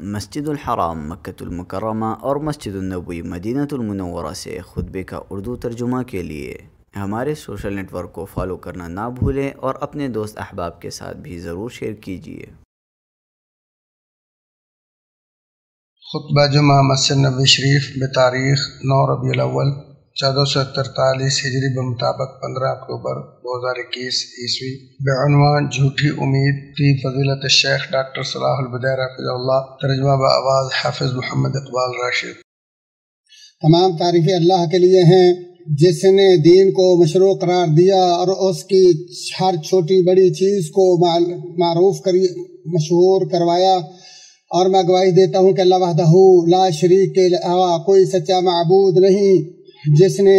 मस्जिद हराम मक्तुलमकरमा और मस्जिद नबी मदीनतुलमनवरा से खुतबे का उर्दू तर्जुमा के लिए हमारे सोशल नेटवर्क को फॉलो करना ना भूलें और अपने दोस्त अहबाब के साथ भी ज़रूर शेयर कीजिए खुतबा जुमा मस्जिद नबी शरीफ बेतारीख नौ रबी अव्वल चौदह सौ तरतालीस हिजरी मुताबिक पंद्रह अक्टूबर दो हज़ार इक्कीस ईस्वी बेनवान झूठी उम्मीद की फजीलत शेख डॉक्टर सलाहुलबदैर हाफिज़ल्ला तर्जमा आवाज़, हाफिज़ मोहम्मद इकबाल राशिद। तमाम तारीफ़ें अल्लाह के लिए हैं। जिसने दीन को मशरू करार दिया और उसकी हर छोटी बड़ी चीज़ को मारूफ करी, मशहूर करवाया, और मैं गवाही देता हूँ कि अल्लाह वहदहू ला शरीक के अलावा कोई सच्चा मबूद नहीं। जिसने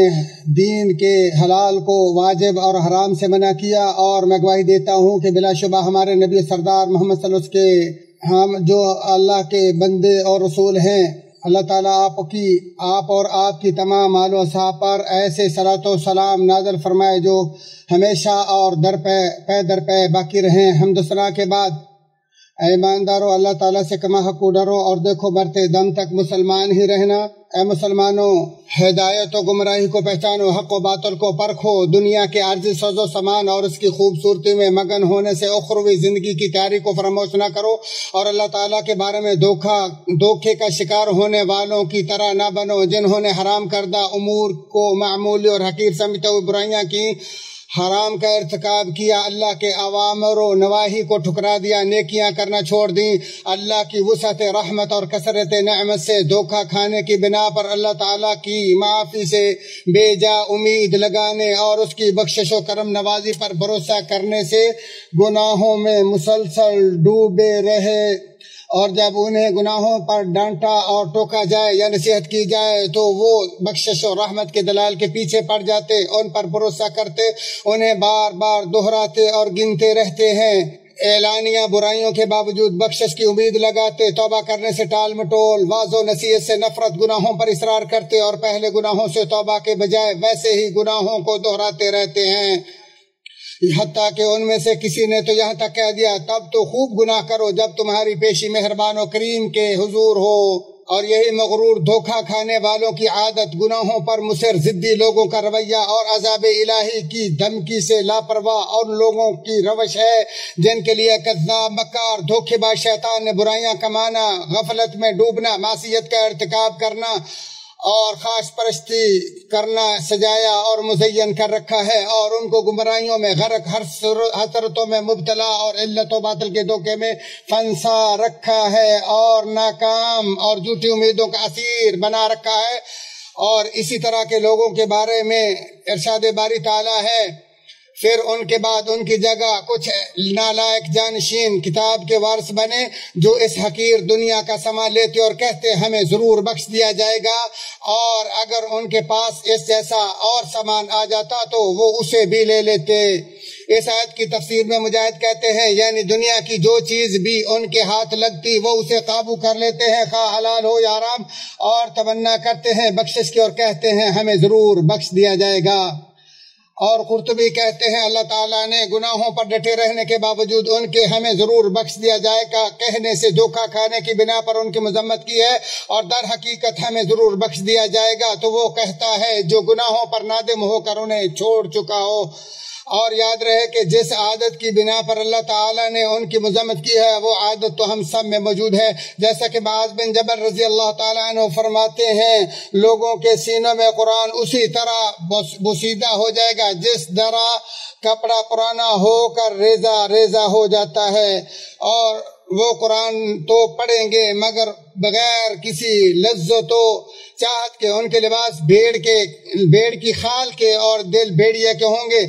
दीन के हलाल को वाजिब और हराम से मना किया, और मैं गवाही देता हूँ कि बिलाशुबा हमारे नबी सरदार मोहम्मद के, हम जो अल्लाह के बंदे और रसूल हैं, अल्लाह ताला आपकी, आप और आपकी तमाम आलो साहब पर ऐसे सलात सलाम नाजल फरमाए जो हमेशा और दर पे पे दर पे बाकी रहें। हमदसना के बाद ईमानदारों, अल्लाह ताला से कमा हक डरो और देखो मरते दम तक मुसलमान ही रहना। ए मुसलमानों, हिदायत और गुमराही को पहचानो, हक व बातल को परखो दुनिया के आर्जी सजो समान और उसकी खूबसूरती में मगन होने से उखरवी ज़िंदगी की तैयारी को फरामोश न करो और अल्लाह ताला के बारे में धोखा, धोखे का शिकार होने वालों की तरह न बनो, जिन्होंने हराम करदा, उमूर को मामूली और हकीर समझते हुए बुराइयाँ की। हराम का इरतकब किया, अल्लाह के अवामर नवाही को ठुकरा दिया, नेकियाँ करना छोड़ दी। अल्लाह की वसत, रहमत और कसरत, नमत से धोखा खाने की बिना पर अल्लाह ताला की माफ़ी से बेजा उम्मीद लगाने और उसकी बख्शिश करम नवाजी पर भरोसा करने से गुनाहों में मुसलसल डूबे रहे। और जब उन्हें गुनाहों पर डांटा और टोका जाए या नसीहत की जाए तो वो बख्शिश और रहमत के दलाल के पीछे पड़ जाते, उन पर भरोसा करते, उन्हें बार बार दोहराते और गिनते रहते हैं। एलानिया बुराइयों के बावजूद बख्शिश की उम्मीद लगाते, तौबा करने से टाल मटोल, वाजो नसीहत से नफरत गुनाहों पर इसरार करते और पहले गुनाहों से तौबा के बजाय वैसे ही गुनाहों को दोहराते रहते हैं। हत्या के उनमें से किसी ने तो यहाँ तक कह दिया, तब तो खूब गुनाह करो जब तुम्हारी पेशी मेहरबान करीम के हुजूर हो। और यही मगरूर धोखा खाने वालों की आदत गुनाहों पर मुसर जिद्दी लोगों का रवैया और अजाब इलाही की धमकी से लापरवाह और लोगों की रवश है, जिनके लिए कज्जा मकार धोखेबाज, शैतान ने बुराइयाँ कमाना, गफलत में डूबना मासीत का इरतकब करना और खास परस्ती करना, सजाया और मुजयन कर रखा है और उनको गुमराइयों में गरक, हर हसरतों में मुबतला और इल्लतों बातल के धोखे में फंसा रखा है और नाकाम और झूठी उम्मीदों का असीर बना रखा है। और इसी तरह के लोगों के बारे में इरशाद बारी ताला है। फिर उनके बाद उनकी जगह कुछ नालायक जानशीन किताब के वारस बने, जो इस हकीर दुनिया का समा लेते और कहते, हमें ज़रूर बख्श दिया जाएगा। और अगर उनके पास इस जैसा और सामान आ जाता तो वो उसे भी ले लेते। इस आयत की तफसीर में मुजाहिद कहते हैं, यानी दुनिया की जो चीज़ भी उनके हाथ लगती, वो उसे काबू कर लेते हैं, खा हलाल हो या आराम और तमन्ना करते हैं बख्शिश की और कहते हैं, हमें ज़रूर बख्श दिया जाएगा। और कुर्तबी कहते हैं, अल्लाह ताला ने गुनाहों पर डटे रहने के बावजूद उनके हमें ज़रूर बख्श दिया जाएगा कहने से धोखा खाने की बिना पर उनकी मजम्मत की है और दर हकीकत हमें ज़रूर बख्श दिया जाएगा। तो वो कहता है, जो गुनाहों पर नादिम होकर उन्हें छोड़ चुका हो और याद रहे कि जिस आदत की बिना पर अल्लाह ताला ने उनकी मजम्मत की है, वो आदत तो हम सब में मौजूद है। जैसा कि बाज बिन जबर रज़ी अल्लाह ताला फरमाते हैं, लोगों के सीनों में कुरान उसी तरह बुसीदा हो जाएगा, जिस तरह कपड़ा पुराना होकर रेजा रेजा हो जाता है। और वो कुरान तो पढ़ेंगे, मगर बगैर किसी लज्जतो चाहत के, उनके लिबास भेड़ के भेड़ की खाल के और दिल भेड़िया के होंगे।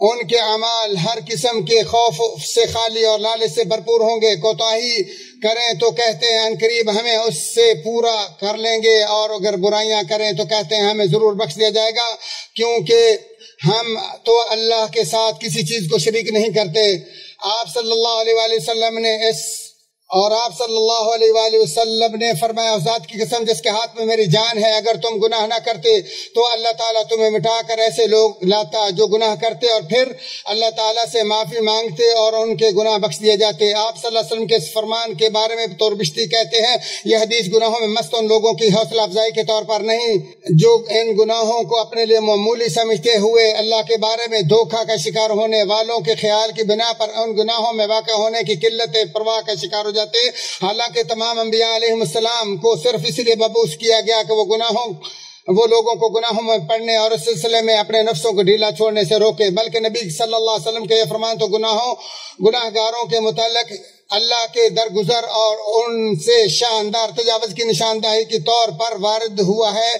उनके अमाल हर किस्म के खौफ से खाली और लालच से भरपूर होंगे। कोताही करें तो कहते हैं अनकरीब हमें उससे पूरा कर लेंगे और अगर बुराइयाँ करें तो कहते हैं, हमें ज़रूर बख्श दिया जाएगा। क्योंकि हम तो अल्लाह के साथ किसी चीज़ को शरीक नहीं करते। आप सल्लल्लाहु अलैहि वसल्लम ने इस और आप सल्लल्लाहु अलैहि वसल्लम ने फरमाया की कसम, जिसके हाथ में मेरी जान है, अगर तुम गुनाह ना करते तो अल्लाह ताला तुम्हें मिटाकर ऐसे लोग लाता जो गुनाह करते, और फिर अल्लाह ताला से माफ़ी मांगते और उनके गुनाह बख्श दिए जाते। आप सल्लल्लाहु अलैहि वसल्लम के इस फरमान के बारे में तोरबिश्ती कहते हैं, यह हदीस गुनाहों में मस्त उन लोगों की हौसला अफजाई के तौर पर नहीं, जो इन गुनाहों को अपने लिए मामूली समझते हुए अल्लाह के बारे में धोखा का शिकार होने वालों के ख्याल की बिना पर उन गुनाहों में वाक़ होने की किल्लत, परवाह का शिकार हो जाते हालाँकि तमाम अम्बिया को सिर्फ़ इसलिए मबूस किया गया कि वो गुनाहों, वो लोगों को गुनाहों में पढ़ने और इस सिलसिले में अपने नफ्सों को ढीला छोड़ने से रोके। बल्कि नबी सल्लल्लाहु अलैहि वसल्लम के फरमान तो गुनाहों, गुनाहगारों के मुतालिक अल्लाह के दरगुजर और उनसे शानदार तजावज की निशानदाही के तौर पर वारद हुआ है,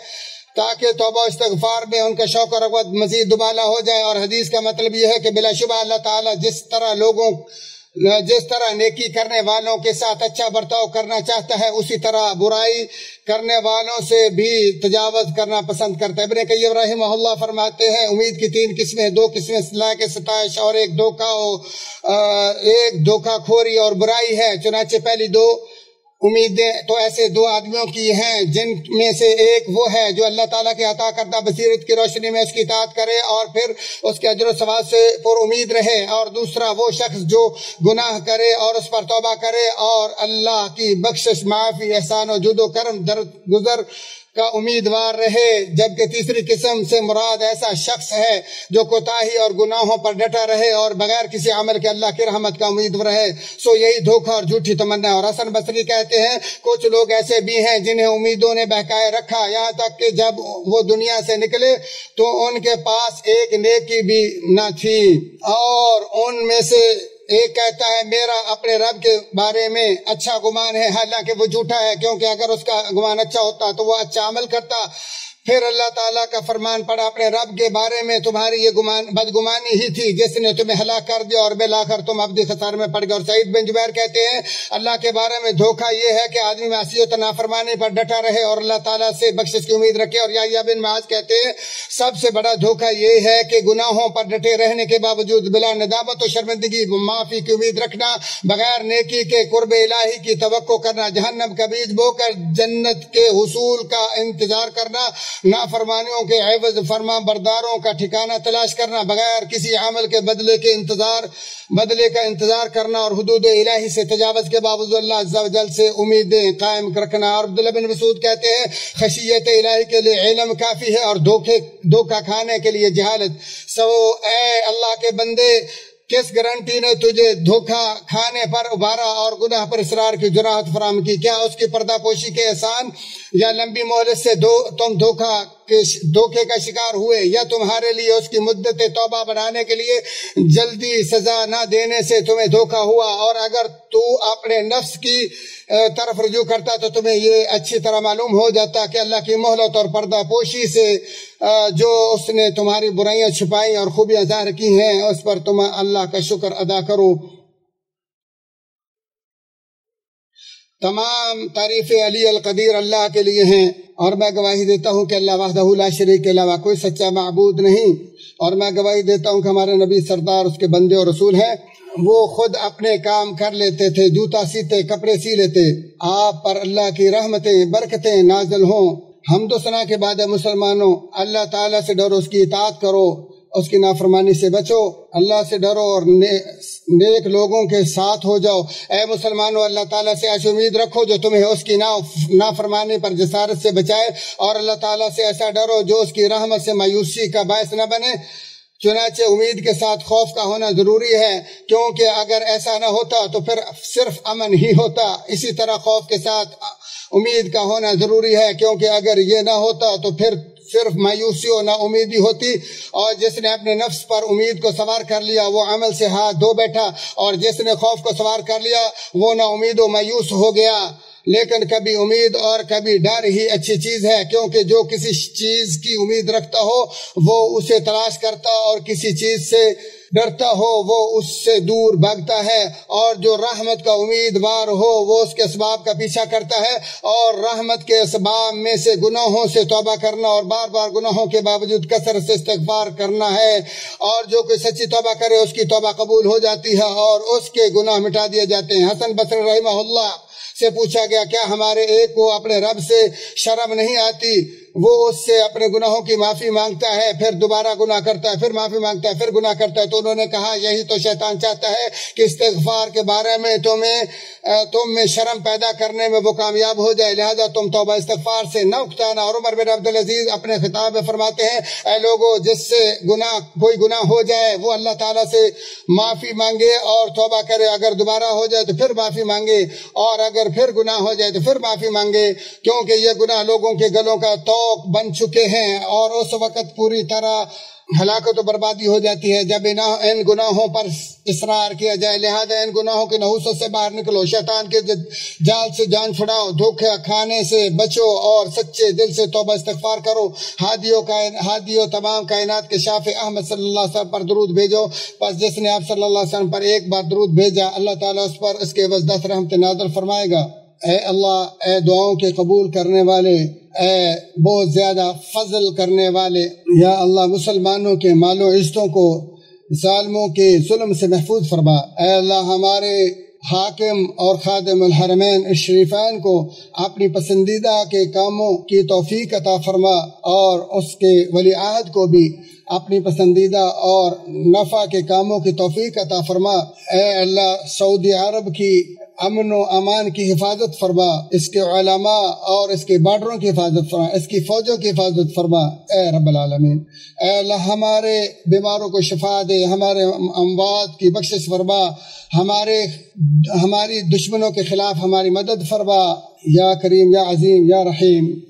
ताकि तोबा इस्तगफार में उनका शौक और रगबत मजीद दुबाला हो जाए। और हदीस का मतलब यह है कि बिलाशुबा अल्लाह ताला जिस तरह लोगों जिस तरह नेकी करने वालों के साथ अच्छा बर्ताव करना चाहता है, उसी तरह बुराई करने वालों से भी तजावज करना पसंद करता है। इबन कई रही फरमाते हैं, उम्मीद की तीन किस्में दो किस्में सलाह के सताइश और एक धोखा एक धोखा खोरी और बुराई है। चुनाचे पहली दो उम्मीदें तो ऐसे दो आदमियों की हैं जिनमें से एक वो है जो अल्लाह ताला के अता करदा बसीरत की रोशनी में उसकी इतात करे और फिर उसके अजर सवाब से पुर उम्मीद रहे और दूसरा वो शख्स जो गुनाह करे और उस पर तोबा करे और अल्लाह की बख्शिश, माफ़ी, एहसान और जुदो करम दर गुजर का उम्मीदवार रहे, जबकि तीसरी किस्म से मुराद ऐसा शख्स है जो कोताही और गुनाहों पर डटा रहे और बगैर किसी अमल के अल्लाह की रहमत का उम्मीद रहे, सो यही धोखा और झूठी तमन्ना और हसन बसरी कहते हैं, कुछ लोग ऐसे भी हैं जिन्हें उम्मीदों ने बहकाए रखा। यहाँ तक कि जब वो दुनिया से निकले तो उनके पास एक नेकी भी न थी और उनमें से एक कहता है, मेरा अपने रब के बारे में अच्छा गुमान है, हालाँकि वो झूठा है, क्योंकि अगर उसका गुमान अच्छा होता तो वो अच्छा अमल करता। फिर अल्लाह ताला का फरमान पड़ा, अपने रब के बारे में तुम्हारी ये गुमान, बदगुमानी ही थी, जिसने तुम्हें हलाक कर दिया और बेलाकर तुम अब्दी खसार में पड़ गए। और सईद बिन जुबैर कहते हैं, अल्लाह के बारे में धोखा ये है कि आदमी मासीत नाफरमानी पर डटा रहे और अल्लाह ताला से बख्शिश की उम्मीद रखे। और या बिन माज कहते हैं, सबसे बड़ा धोखा ये है कि गुनाहों पर डटे रहने के बावजूद बिला नदामत और शर्मिंदगी, माफ़ी की उम्मीद रखना, बगैर नेकी के कुर्ब इलाही की तो करना, जहन्नम का बीज बोकर जन्नत के हसूल का इंतज़ार करना नाफरमानियों के एवज फरमा बरदारों का ठिकाना तलाश करना, बगैर किसी अमल के बदले के इंतज़ार, बदले का इंतज़ार करना और हदूद इलाही से तजावज के बावजूद से उम्मीदें कायम रखना। और अब्दुल्ला बिन मसूद कहते हैं, खशियत इलाही के लिए इलम काफ़ी है और धोखे, धोखा खाने के लिए जहालत। सो ए अल्लाह के बंदे, किस गारंटी ने तुझे धोखा खाने पर उबारा और गुनाह पर इसरार की जुराहत फराम की? क्या उसकी पर्दापोशी के एहसान या लंबी मोहलत से दो, तुम धोखा के धोखे का शिकार हुए, या तुम्हारे लिए उसकी मुद्दत तौबा बनाने के लिए जल्दी सजा न देने से तुम्हें धोखा हुआ। और अगर तू अपने नफ्स की तरफ़ रुजू करता तो तुम्हें ये अच्छी तरह मालूम हो जाता कि अल्लाह की मोहलत और पर्दा पोशी से जो उसने तुम्हारी बुराइयाँ छुपाई और खूबियाँ ज़ाहिर की हैं, उस पर तुम अल्लाह का शुक्र अदा करो। तमाम तारीफ़ अली अल कदीर अल्लाह के लिए हैं, और मैं गवाही देता हूँ कि अल्लाह वाहदहुल्ला शरीक के अलावा कोई सच्चा मबूद नहीं, और मैं गवाही देता हूँ कि हमारे नबी सरदार उसके बंदे और रसूल हैं, वो खुद अपने काम कर लेते थे, जूता सीते, कपड़े सी लेते, आप पर अल्लाह की रहमतें, बरकतें नाजल हों। हम तो सना के बाद मुसलमानों, अल्लाह ताला से डरो, उसकी इतात करो। उसकी नाफरमानी से बचो अल्लाह से डरो और ने, नेक लोगों के साथ हो जाओ। ए मुसलमानों अल्लाह ताला से ऐसी उम्मीद रखो जो तुम्हें उसकी ना नाफरमानी पर जसारत से बचाए और अल्लाह ताला से ऐसा डरो जो उसकी रहमत से मायूसी का बायस न बने। चुनाचे उम्मीद के साथ खौफ का होना ज़रूरी है क्योंकि अगर ऐसा ना होता तो फिर सिर्फ़ अमन ही होता। इसी तरह खौफ के साथ उम्मीद का होना ज़रूरी है क्योंकि अगर ये ना होता तो फिर सिर्फ़ मायूसी और नाउमीदी होती और जिसने अपने नफ्स पर उम्मीद को सवार कर लिया, वो अमल से हाथ धो बैठा और जिसने खौफ को सवार कर लिया, वो ना उम्मीद मायूस हो गया। लेकिन कभी उम्मीद और कभी डर ही अच्छी चीज़ है, क्योंकि जो किसी चीज़ की उम्मीद रखता हो, वो उसे तलाश करता और किसी चीज़ से डरता हो, वो उससे दूर भागता है और जो रहमत का उम्मीदवार हो, वो उसके इसबाब का पीछा करता है और रहमत के इसबाब में से गुनाहों से तोबा करना और बार बार गुनाहों के बावजूद कसर से इस्तफार करना है और जो कोई सच्ची तोबा करे, उसकी तोबा कबूल हो जाती है और उसके गुनाह मिटा दिए जाते हैं। हसन बसर रही से पूछा गया, क्या हमारे एक को अपने रब से शर्म नहीं आती? वो उससे अपने गुनाहों की माफ़ी माँगता है, फिर दोबारा गुनाह करता है, फिर माफ़ी माँगता है, फिर गुनाह करता है। तो उन्होंने कहा, यही तो शैतान चाहता है कि इस्तफार के बारे में तुम्हें तुम में शर्म पैदा करने में वो कामयाब हो जाए। लिहाजा तुम तोबा इस्तफार से न उकताना। और उमर बिन अब्दुल अज़ीज़ अपने खिताब में फरमाते हैं ए लोगो, जिससे गुनाह, कोई गुनाह हो जाए, वो अल्लाह ताला से माफ़ी मांगे और तोबा करे। अगर दोबारा हो जाए तो फिर माफ़ी मांगे और अगर फिर गुनाह हो जाए तो फिर माफ़ी मांगे, क्योंकि ये गुनाह लोगों के गलों का तो बन चुके हैं और उस वक़्त पूरी तरह हलाकत बर्बादी हो जाती है। जब इन इन गुनाहों पर इसरार किया जाए, लिहाजा इन गुनाहों के नहूसों से बाहर निकलो। शैतान के जाल से जान छुड़ाओ, धोखे खाने से बचो और सच्चे दिल से तोबा इस्तफार करो। हादियों का, हादियों तमाम कायनात के शाफ अहमद सल्लल्लाहु अलैहि वसल्लम पर दरूद भेजो। बस जिसने आप सल्लल्लाहु अलैहि वसल्लम पर एक बार दरूद भेजा, अल्लाह ताला उस पर इसके बस दस रहमत नादल फरमाएगा। ए अल्लाह ए दुआओं के कबूल करने वाले ए बहुत ज़्यादा फजल करने वाले, या अल्लाह मुसलमानों के मालो इज्तों को ालमों के जुल्म से महफूज फरमा। ए अल्लाह, हमारे हाकिम और खादम हरमैन शरीफान को अपनी पसंदीदा के कामों की तोफ़ी अता फरमा और उसके वली आहद को भी अपनी पसंदीदा और नफ़ा के कामों की तोफ़ी अता फरमा। अल्लाह, सऊदी अरब की अमन व अमान की हिफाजत फरमा। इसके अलामा और इसके बार्डरों की हिफाजत फरमा। इसकी फौजों की हिफाजत फरमा। ए रबालमीन हमारे बीमारों को शिफा दे। हमारे अमवाद की बख्शिश फरमा। हमारे, हमारी दुश्मनों के खिलाफ हमारी मदद फरमा। या करीम, या अजीम, या रहीम।